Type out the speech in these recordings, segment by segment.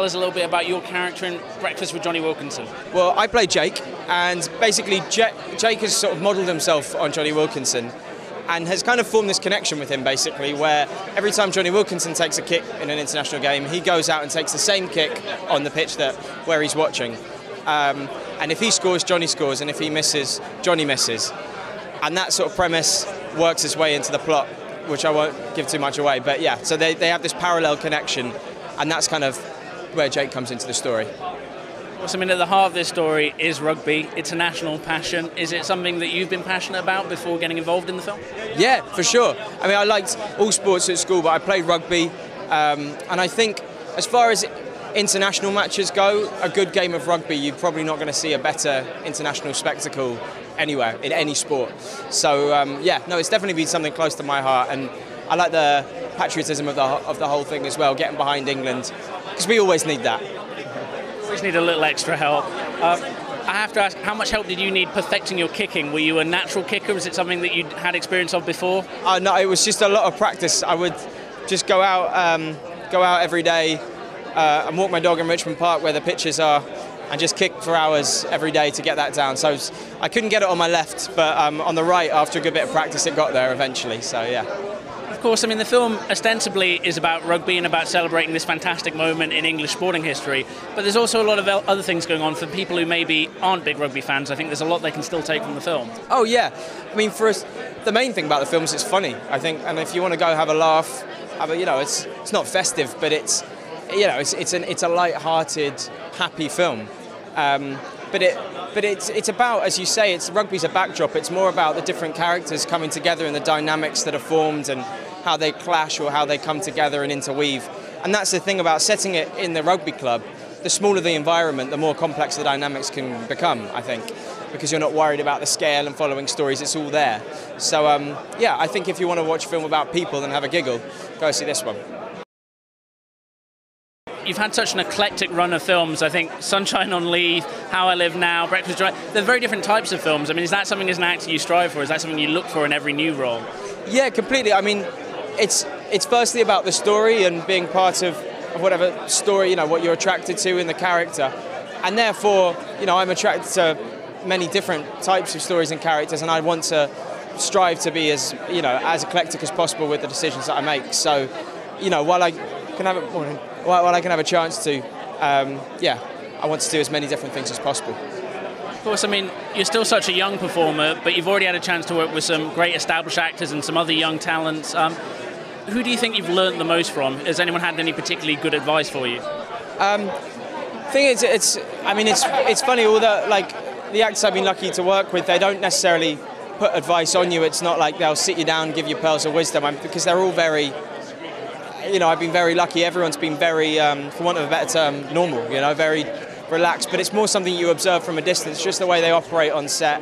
tell us a little bit about your character in Breakfast with Jonny Wilkinson? Well, I play Jake, and basically Jake has sort of modelled himself on Jonny Wilkinson and has kind of formed this connection with him basically where every time Jonny Wilkinson takes a kick in an international game he goes out and takes the same kick on the pitch that where he's watching um, and if he scores Jonny scores and if he misses Jonny misses and that sort of premise works its way into the plot which I won't give too much away but yeah so they, they have this parallel connection and that's kind of where Jake comes into the story. Well, I mean, at the heart of this story is rugby. It's a national passion. Is it something that you've been passionate about before getting involved in the film? Yeah, for sure. I mean, I liked all sports at school, but I played rugby, um, and I think as far as international matches go, a good game of rugby, you're probably not going to see a better international spectacle anywhere in any sport. So um, yeah, no, it's definitely been something close to my heart, and I like the patriotism of the of the whole thing as well, getting behind England, because we always need that. We just need a little extra help. Um, I have to ask, how much help did you need perfecting your kicking? Were you a natural kicker? Was it something that you had experience of before? Uh, no, it was just a lot of practice. I would just go out, um, go out every day, uh, and walk my dog in Richmond Park where the pitches are, and just kick for hours every day to get that down. So I, I couldn't get it on my left, but um, on the right, after a good bit of practice, it got there eventually. So yeah of course, I mean, the film ostensibly is about rugby and about celebrating this fantastic moment in English sporting history, but there's also a lot of other things going on for people who maybe aren't big rugby fans. I think there's a lot they can still take from the film. Oh, yeah. I mean, for us, the main thing about the film is it's funny, I think, and if you want to go have a laugh, you know, it's, it's not festive, but it's, you know, it's, it's, an, it's a light-hearted, happy film. Um, but it but it's it's about as you say it's rugby's a backdrop it's more about the different characters coming together and the dynamics that are formed and how they clash or how they come together and interweave. And that's the thing about setting it in the rugby club. The smaller the environment, the more complex the dynamics can become, I think, because you're not worried about the scale and following stories, it's all there. So, um, yeah, I think if you want to watch a film about people and have a giggle, go see this one. You've had such an eclectic run of films. I think Sunshine on Leith, How I Live Now, Breakfast Drive. They're very different types of films. I mean, is that something as an actor you strive for? Is that something you look for in every new role? Yeah, completely. I mean, it's it's firstly about the story and being part of, of whatever story you know what you're attracted to in the character, and therefore you know I'm attracted to many different types of stories and characters, and I want to strive to be as you know as eclectic as possible with the decisions that I make. So, you know, while I can have a, while I can have a chance to, um, yeah, I want to do as many different things as possible. Of course, I mean, you're still such a young performer, but you've already had a chance to work with some great established actors and some other young talents. Um, who do you think you've learned the most from? Has anyone had any particularly good advice for you? Um, thing is, it's I mean, it's it's funny. All the like the actors I've been lucky to work with, they don't necessarily put advice on you. It's not like they'll sit you down, and give you pearls of wisdom, because they're all very. You know, I've been very lucky. Everyone's been very, um, for want of a better term, normal. You know, very relaxed. But it's more something you observe from a distance, just the way they operate on set.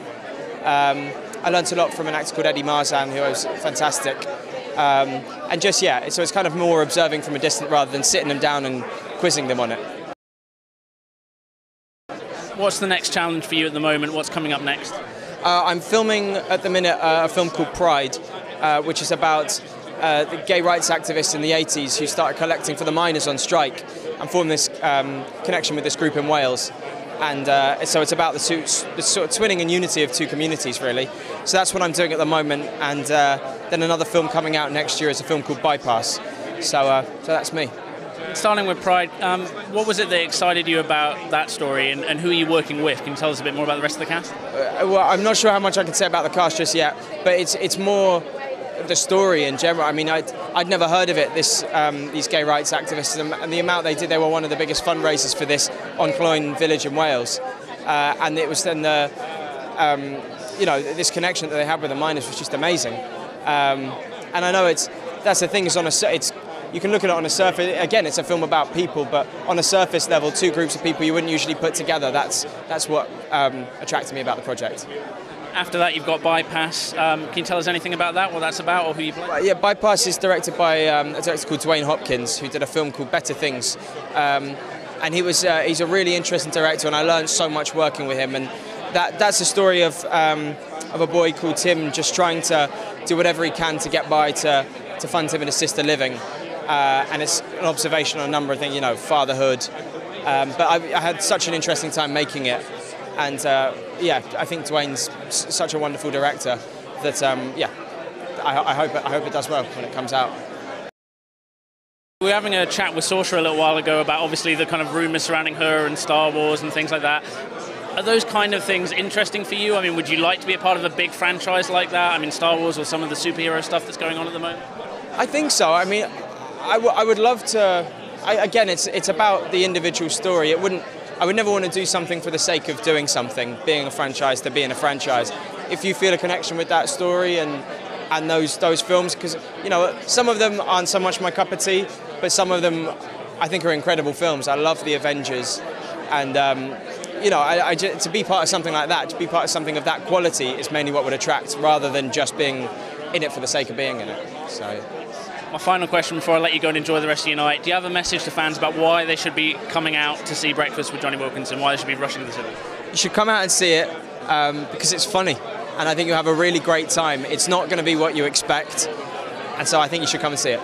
Um, I learnt a lot from an actor called Eddie Marsan, who was fantastic. Um, and just, yeah, so it's kind of more observing from a distance rather than sitting them down and quizzing them on it. What's the next challenge for you at the moment? What's coming up next? Uh, I'm filming at the minute uh, a film called Pride, uh, which is about uh, the gay rights activists in the 80s who started collecting for the miners on strike and formed this um, connection with this group in Wales and uh, so it's about the, two, the sort of twinning and unity of two communities, really. So that's what I'm doing at the moment, and uh, then another film coming out next year is a film called Bypass. So, uh, so that's me. Starting with Pride, um, what was it that excited you about that story, and, and, who are you working with? Can you tell us a bit more about the rest of the cast? Uh, well, I'm not sure how much I can say about the cast just yet, but it's it's more the story in general. I mean, I'd, I'd never heard of it. This um, these gay rights activists and the amount they did. They were one of the biggest fundraisers for this Onllwyn village in Wales, uh, and it was then the um, you know this connection that they had with the miners was just amazing. Um, and I know it's that's the thing is on a it's you can look at it on a surface. Again, it's a film about people, but on a surface level, two groups of people you wouldn't usually put together. That's that's what um, attracted me about the project after that, you've got Bypass. Um, can you tell us anything about that, what that's about, or who you play? yeah, Bypass is directed by um, a director called Duane Hopkins, who did a film called Better Things. Um, and he was uh, he's a really interesting director, and I learned so much working with him. And that that's the story of um, of a boy called Tim just trying to do whatever he can to get by to to fund him and his sister living. Uh, and it's an observation on a number of things, you know, fatherhood. Um, but I, I, had such an interesting time making it, and uh, yeah, I think Duane's s- such a wonderful director that um, yeah, I, I, hope it, I hope it does well when it comes out. We were having a chat with Saoirse a little while ago about obviously the kind of rumours surrounding her and Star Wars and things like that. Are those kind of things interesting for you? I mean, would you like to be a part of a big franchise like that? I mean, Star Wars or some of the superhero stuff that's going on at the moment? I think so. I mean, I, w- I would love to. I, again, it's it's about the individual story. It wouldn't. I would never want to do something for the sake of doing something, being a franchise to being a franchise. If you feel a connection with that story and and those those films, because you know some of them aren't so much my cup of tea, but some of them I think are incredible films. I love the Avengers, and um, you know, I, I, to be part of something like that, to be part of something of that quality, is mainly what would attract, rather than just being in it for the sake of being in it. So. My final question before I let you go and enjoy the rest of your night: Do you have a message to fans about why they should be coming out to see Breakfast with Jonny Wilkinson? Why they should be rushing to the cinema? You should come out and see it um, because it's funny, and I think you'll have a really great time. It's not going to be what you expect, and so I think you should come and see it.